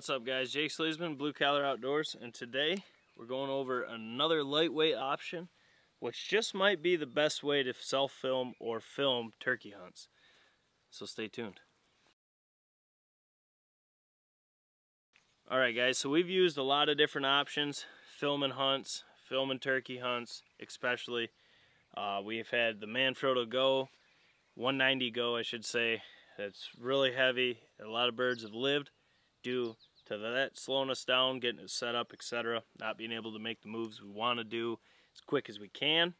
What's up guys, Jake Sleasman, Blue Collar Outdoors, and today we're going over another lightweight option, which just might be the best way to self-film or film turkey hunts. So stay tuned. Alright guys, so we've used a lot of different options, filming hunts, filming turkey hunts, especially. Uh, we've had the Manfrotto Go, 190 Go I should say, that's really heavy, a lot of birds have lived due to that slowing us down, getting it set up, etc. Not being able to make the moves we want to do as quick as we can.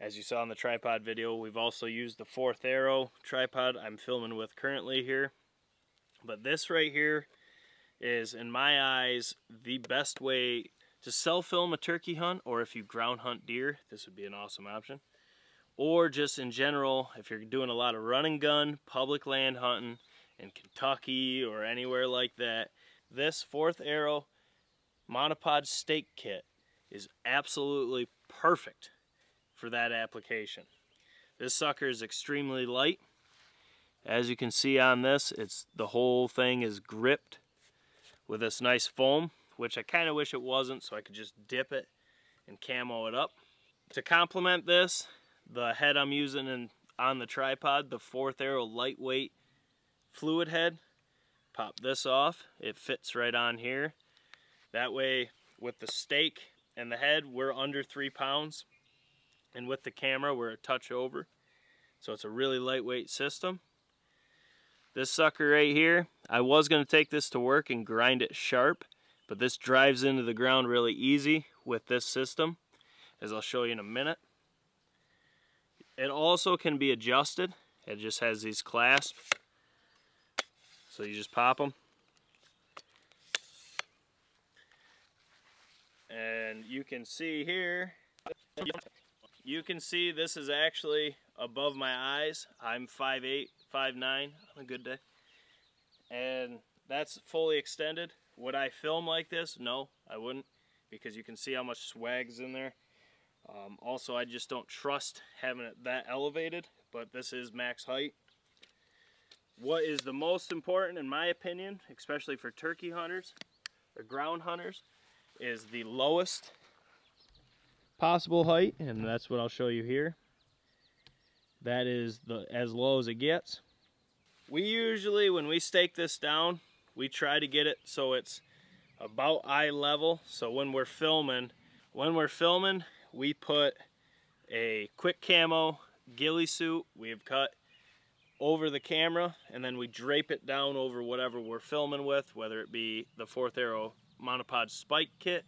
As you saw in the tripod video, we've also used the Fourth Arrow tripod I'm filming with currently here. But this right here is, in my eyes, the best way to self-film a turkey hunt, or if you ground hunt deer, this would be an awesome option. Or just in general, if you're doing a lot of run and gun, public land hunting, in Kentucky or anywhere like that, this Fourth Arrow monopod stake kit is absolutely perfect for that application. This sucker is extremely light. As you can see on this, it's the whole thing is gripped with this nice foam, which I kind of wish it wasn't so I could just dip it and camo it up. To complement this, the head I'm using in, on the tripod, the Fourth Arrow lightweight fluid head. Pop this off. It fits right on here. That way, with the stake and the head, we're under three pounds. And with the camera, we're a touch over. So it's a really lightweight system. This sucker right here, I was going to take this to work and grind it sharp, but this drives into the ground really easy with this system, as I'll show you in a minute. It also can be adjusted. It just has these clasps so you just pop them. And you can see here, you can see this is actually above my eyes. I'm 5'8", 5'9", on a good day. And that's fully extended. Would I film like this? No, I wouldn't because you can see how much swag's in there. Um, also, I just don't trust having it that elevated, but this is max height. What is the most important, in my opinion, especially for turkey hunters or ground hunters, is the lowest possible height, and that's what I'll show you here. That is the as low as it gets. We usually, when we stake this down, we try to get it so it's about eye level. So when we're filming, when we're filming, we put a Quik-Camo ghillie suit. We've cut over the camera and then we drape it down over whatever we're filming with, whether it be the Fourth Arrow monopod spike kit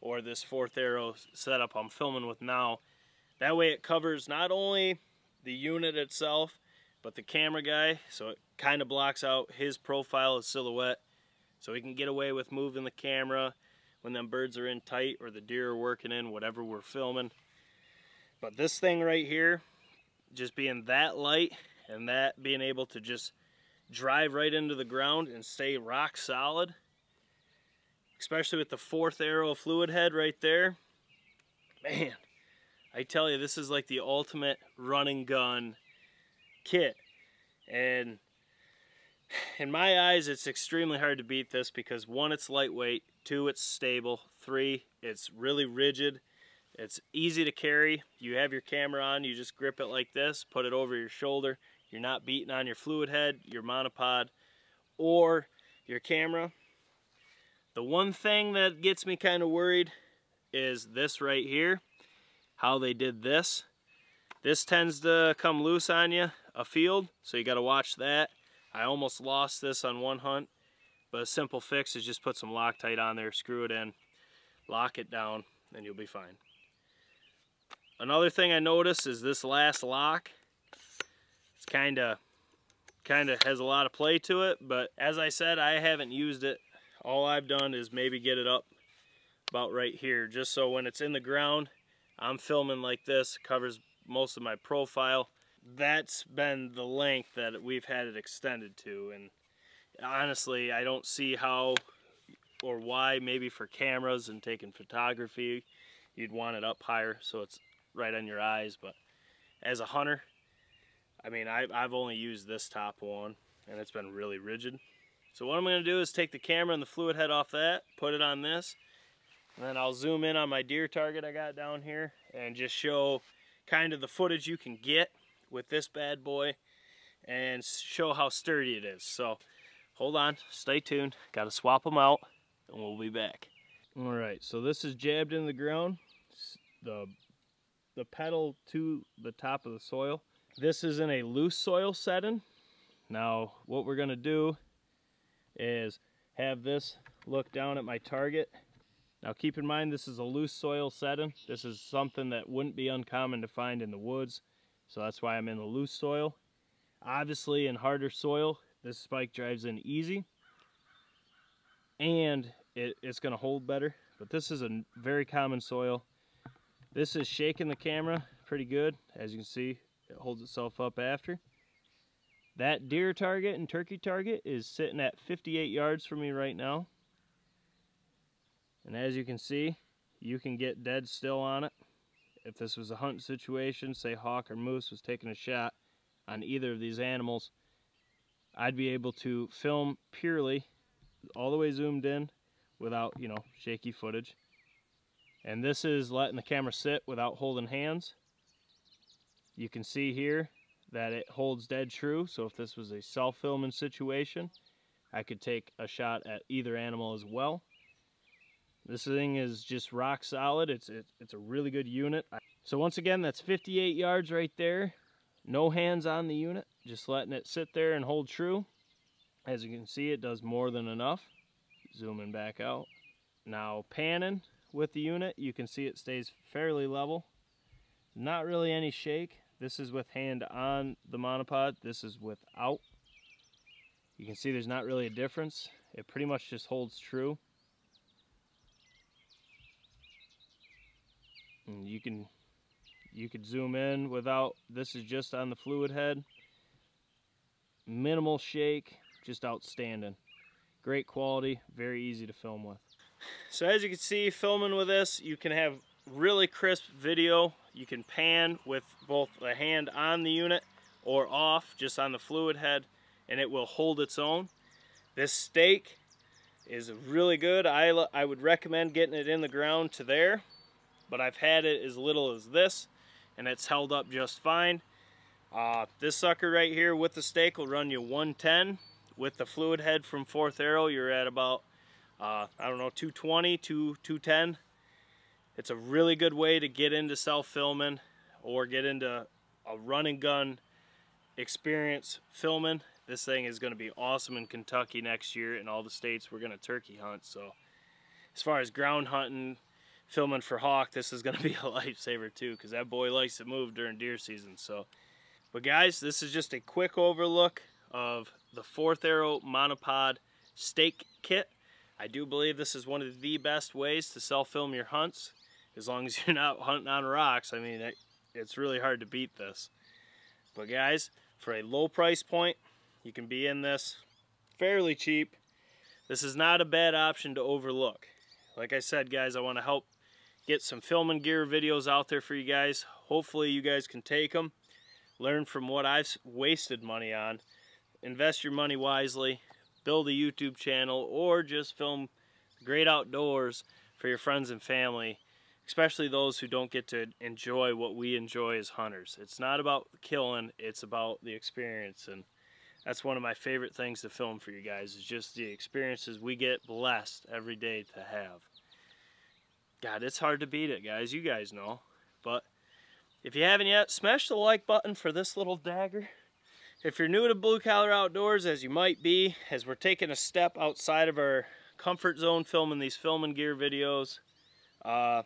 or this Fourth Arrow setup I'm filming with now. That way it covers not only the unit itself, but the camera guy, so it kind of blocks out his profile, his silhouette, so he can get away with moving the camera when them birds are in tight or the deer are working in, whatever we're filming. But this thing right here, just being that light, and that being able to just drive right into the ground and stay rock solid especially with the fourth arrow fluid head right there man I tell you this is like the ultimate running gun kit. And in my eyes it's extremely hard to beat this because one it's lightweight two it's stable three it's really rigid it's easy to carry you have your camera on you just grip it like this put it over your shoulder you're not beating on your fluid head, your monopod, or your camera. The one thing that gets me kind of worried is this right here, how they did this. This tends to come loose on you a field, so you got to watch that. I almost lost this on one hunt, but a simple fix is just put some Loctite on there, screw it in, lock it down, and you'll be fine. Another thing I noticed is this last lock it's kind of kind of has a lot of play to it, but as I said, I haven't used it. All I've done is maybe get it up about right here, just so when it's in the ground, I'm filming like this, covers most of my profile. That's been the length that we've had it extended to, and honestly, I don't see how or why, maybe for cameras and taking photography, you'd want it up higher so it's right on your eyes, but as a hunter, I mean, I, I've only used this top one, and it's been really rigid. So what I'm going to do is take the camera and the fluid head off that, put it on this, and then I'll zoom in on my deer target I got down here and just show kind of the footage you can get with this bad boy and show how sturdy it is. So hold on, stay tuned. Got to swap them out and we'll be back. All right, so this is jabbed in the ground. The, the pedal to the top of the soil. This is in a loose soil setting. Now, what we're gonna do is have this look down at my target. Now keep in mind this is a loose soil setting. This is something that wouldn't be uncommon to find in the woods. So that's why I'm in the loose soil. Obviously in harder soil, this spike drives in easy. And it, it's gonna hold better. But this is a very common soil. This is shaking the camera pretty good. As you can see, it holds itself up after. That deer target and turkey target is sitting at 58 yards from me right now. And as you can see, you can get dead still on it. If this was a hunt situation, say hawk or moose was taking a shot on either of these animals, I'd be able to film purely all the way zoomed in without, you know, shaky footage. And this is letting the camera sit without holding hands. You can see here that it holds dead true. So if this was a self-filming situation, I could take a shot at either animal as well. This thing is just rock solid. It's, it, it's a really good unit. So once again, that's 58 yards right there. No hands on the unit, just letting it sit there and hold true. As you can see, it does more than enough. Zooming back out. Now panning with the unit, you can see it stays fairly level. Not really any shake. This is with hand on the monopod. This is without. You can see there's not really a difference. It pretty much just holds true. And you can you could zoom in without this is just on the fluid head. Minimal shake, just outstanding. Great quality, very easy to film with. So as you can see, filming with this, you can have really crisp video. You can pan with both the hand on the unit or off just on the fluid head and it will hold its own. This stake is really good. I, I would recommend getting it in the ground to there, but I've had it as little as this and it's held up just fine. Uh, this sucker right here with the stake will run you 110. With the fluid head from Fourth Arrow, you're at about, uh, I don't know, 220, 2, 210. It's a really good way to get into self-filming or get into a run and gun experience filming. This thing is going to be awesome in Kentucky next year in all the states we're going to turkey hunt. So as far as ground hunting, filming for hawk, this is going to be a lifesaver too because that boy likes to move during deer season. So, But guys, this is just a quick overlook of the Fourth Arrow monopod stake kit. I do believe this is one of the best ways to self-film your hunts as long as you're not hunting on rocks. I mean, it, it's really hard to beat this. But guys, for a low price point, you can be in this fairly cheap. This is not a bad option to overlook. Like I said, guys, I want to help get some filming gear videos out there for you guys. Hopefully you guys can take them, learn from what I've wasted money on, invest your money wisely, build a YouTube channel, or just film great outdoors for your friends and family especially those who don't get to enjoy what we enjoy as hunters. It's not about killing, it's about the experience. And that's one of my favorite things to film for you guys is just the experiences we get blessed every day to have. God, it's hard to beat it, guys. You guys know. But if you haven't yet, smash the like button for this little dagger. If you're new to Blue Collar Outdoors, as you might be, as we're taking a step outside of our comfort zone filming these filming gear videos, uh,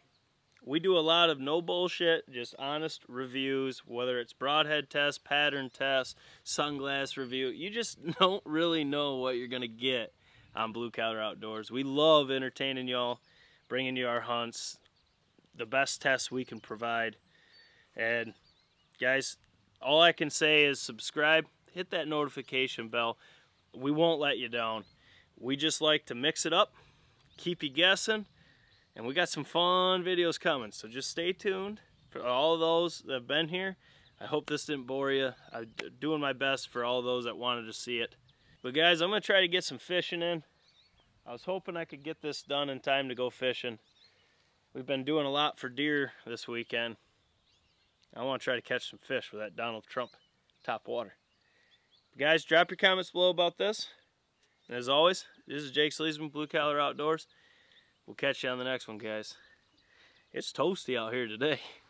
we do a lot of no bullshit, just honest reviews, whether it's broadhead test, pattern test, sunglass review. You just don't really know what you're going to get on Blue Collar Outdoors. We love entertaining y'all, bringing you our hunts, the best tests we can provide. And guys, all I can say is subscribe, hit that notification bell. We won't let you down. We just like to mix it up, keep you guessing, and we got some fun videos coming, so just stay tuned for all of those that have been here. I hope this didn't bore you. I'm doing my best for all those that wanted to see it. But guys, I'm to try to get some fishing in. I was hoping I could get this done in time to go fishing. We've been doing a lot for deer this weekend. I want to try to catch some fish with that Donald Trump top water. Guys, drop your comments below about this. And as always, this is Jake Sleasman, Blue Collar Outdoors. We'll catch you on the next one, guys. It's toasty out here today.